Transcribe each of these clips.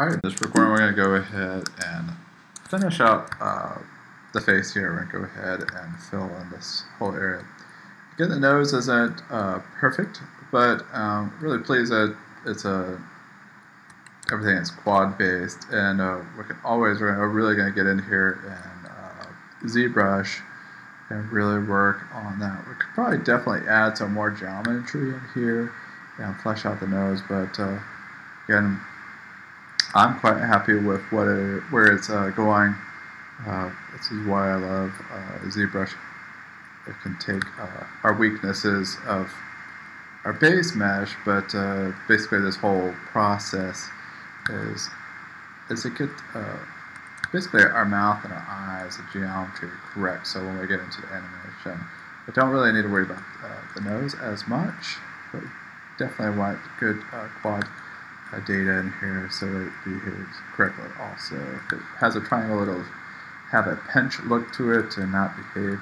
Alright, this recording we're going to go ahead and finish up uh, the face here. We're going to go ahead and fill in this whole area. Again, the nose isn't uh, perfect, but um, really pleased that it's a everything is quad based, and uh, we can always we're really going to get in here and uh, ZBrush and really work on that. We could probably definitely add some more geometry in here and flesh out the nose, but uh, again I'm quite happy with what it, where it's uh, going. Uh, this is why I love uh, ZBrush. It can take uh, our weaknesses of our base mesh, but uh, basically this whole process is is it get uh, basically our mouth and our eyes, the geometry correct. So when we get into the animation, we don't really need to worry about the nose as much, but definitely want good quad data in here so it behaves correctly also. If it has a triangle, it'll have a pinch look to it and not behave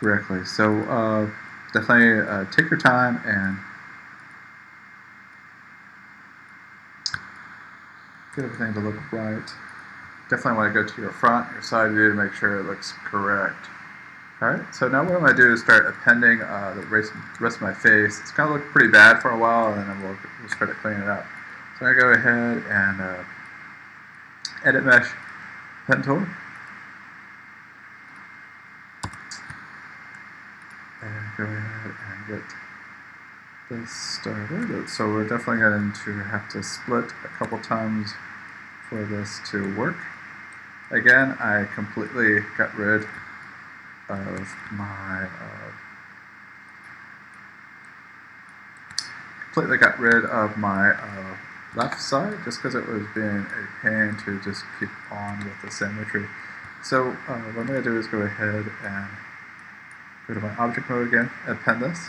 correctly. So uh, definitely uh, take your time and get everything to look right. Definitely want to go to your front, your side view to make sure it looks correct. Alright, so now what I'm going to do is start appending uh, the rest of my face. It's going to look pretty bad for a while and then we'll start to clean it up. So I go ahead and uh, edit mesh pen tool. And go ahead and get this started. So we're definitely going to have to split a couple times for this to work. Again, I completely got rid of my uh, completely got rid of my uh, left side just because it was being a pain to just keep on with the symmetry. So uh, what I'm going to do is go ahead and go to my object mode again, append this.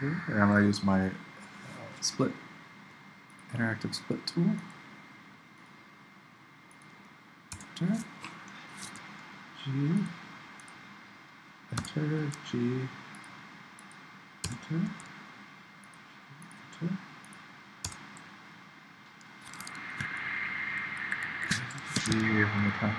Okay, and I'm going to use my uh, split, interactive split tool. Okay. Enter, G, enter, enter. G one more time.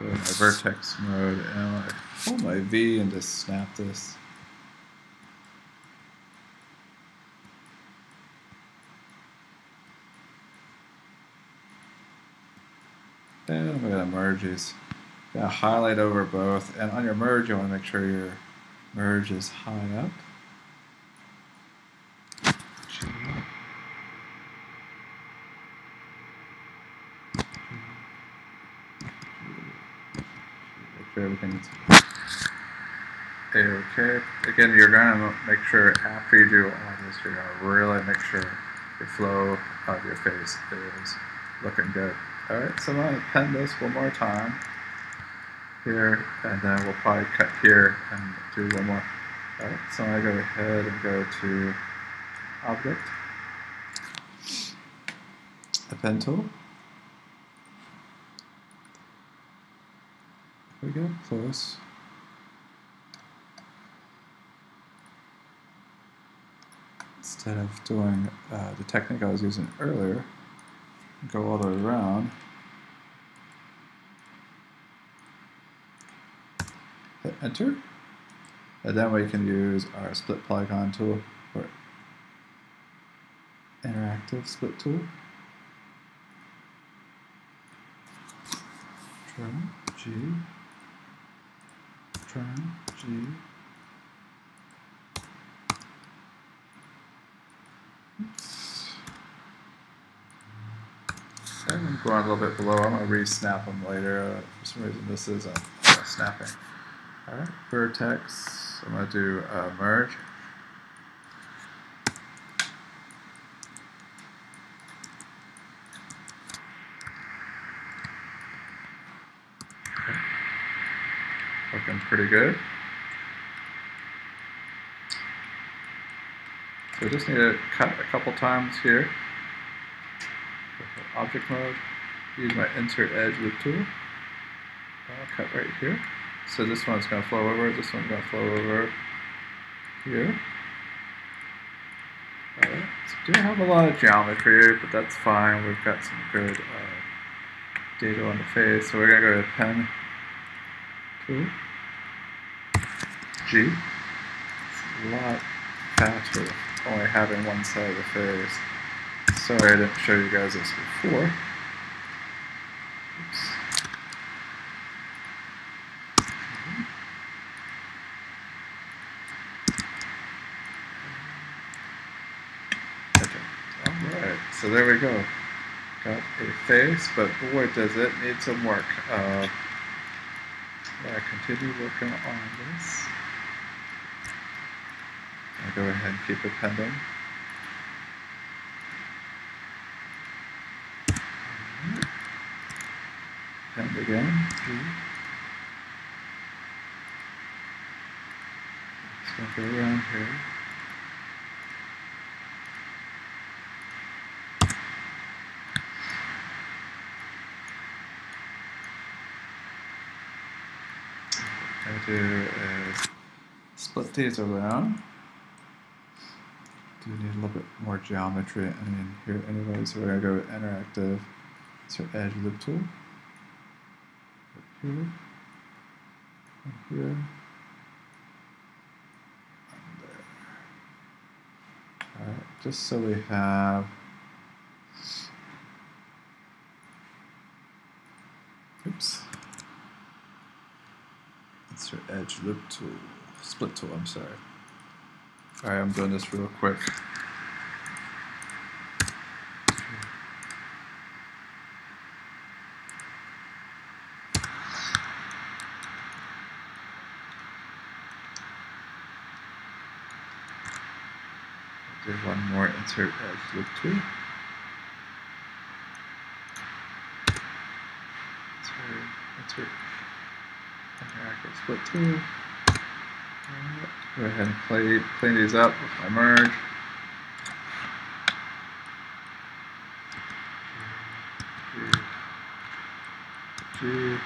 Go to my vertex mode and I pull my V and just snap this. And I'm going to merge these. Going to highlight over both. And on your merge, you want to make sure your merge is high up. Make sure everything's a-okay. Again, you're going to make sure after you do all this, you're going to really make sure your flow of your face is looking good. Alright, so I'm going to pen this one more time here, and then we'll probably cut here and do one more. Alright, so I go ahead and go to Object, pen tool. There we go, close. Instead of doing uh, the technique I was using earlier, go all the way around. Hit enter. And then we can use our split polygon tool or interactive split tool. Trim G, trim G, Oops. I'm going a little bit below. I'm going to re-snap them later. Uh, for some reason, this isn't uh, snapping. All right, vertex. I'm going to do uh, merge. Okay. Looking pretty good. So I just need to cut a couple times here object mode, use my insert edge loop tool. I'll cut right here. So this one's going to flow over, this one's going to flow over here. Alright, so do have a lot of geometry, here, but that's fine. We've got some good uh, data on the face. So we're going to go to pen tool, G. It's a lot faster only having one side of the face. Sorry I didn't show you guys this before. Oops. Okay, alright, so there we go. Got a face, but boy does it need some work. Uh, I continue working on this. I'll go ahead and keep it pending. Again. It's going to go around here. I do is split these around. Do need a little bit more geometry in here anyway, so we're gonna go with interactive insert edge loop tool. Here. And here. And there. Alright, just so we have oops. Insert edge loop tool. Split tool, I'm sorry. Alright, I'm doing this real quick. Do one more insert edge loop tool. Insert, insert, interactive split tool. Go ahead and play, clean these up with my merge. G, G,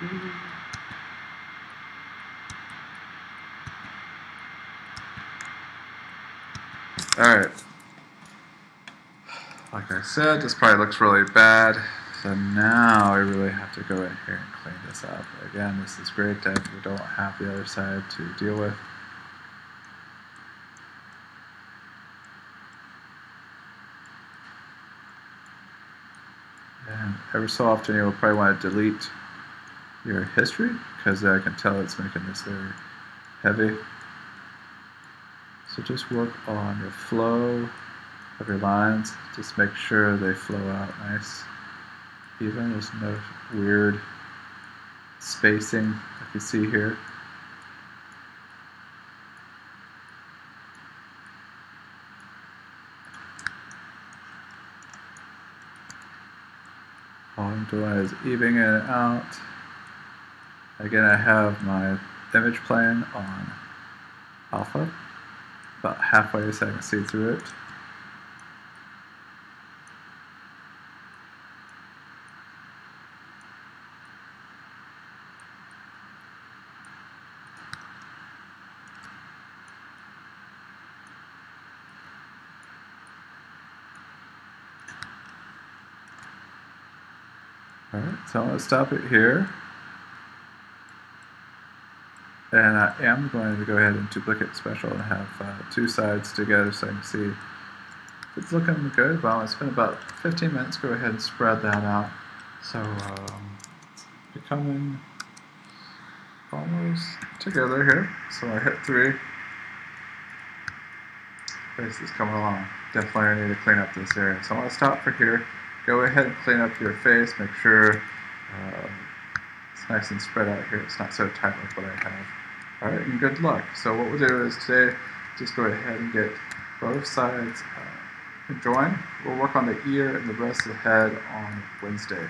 G. Alright. Like I said, this probably looks really bad. So now I really have to go in here and clean this up. Again, this is great that we don't have the other side to deal with. And every so often you'll probably want to delete your history because I can tell it's making this very heavy. So just work on your flow of your lines. Just make sure they flow out nice. Even there's no weird spacing like you see here. All I'm doing is evening it out. Again, I have my image plane on alpha, about halfway so I can see through it. Alright, so I'm going to stop it here. And I am going to go ahead and duplicate special and have uh, two sides together so I can see if it's looking good. Well, it's been about 15 minutes. Go ahead and spread that out. So um, becoming almost together here. So I hit three. Face is coming along. Definitely need to clean up this area. So I'm going to stop for here. Go ahead and clean up your face. Make sure uh, it's nice and spread out here. It's not so tight like what I have. Alright, and good luck. So what we'll do is today, just go ahead and get both sides uh, joined. We'll work on the ear and the rest of the head on Wednesday.